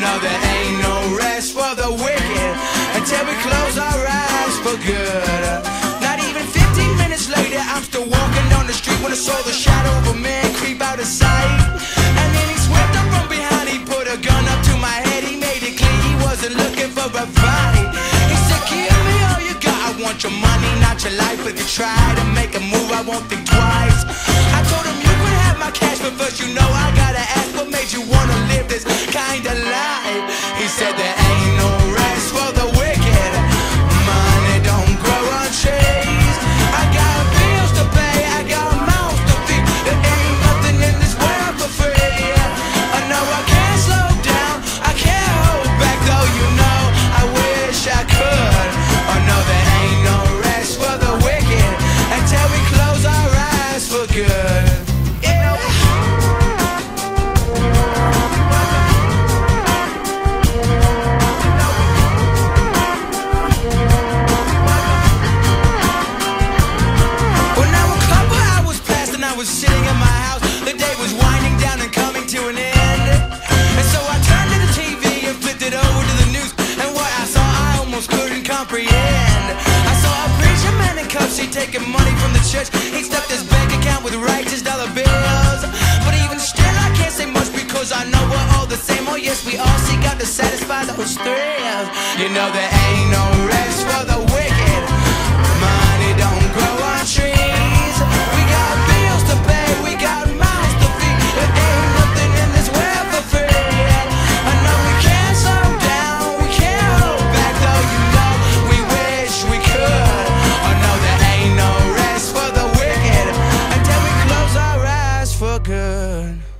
know there ain't no rest for the wicked until we close our eyes for good. Not even 15 minutes later, I'm still walking down the street when I saw the shadow of a man creep out of sight. And then he swept up from behind, he put a gun up to my head, he made it clear he wasn't looking for a fight. He said, Give me all you got, I want your money, not your life. If you try to make a move, I won't think twice. I told him you could have my cash, but first you know I gotta comprehend. I saw a preacher man in cuffs, he taking money from the church. He stuffed his bank account with righteous dollar bills. But even still, I can't say much because I know we're all the same. Oh, yes, we all seek out to satisfy those thrills. You know, there ain't no good.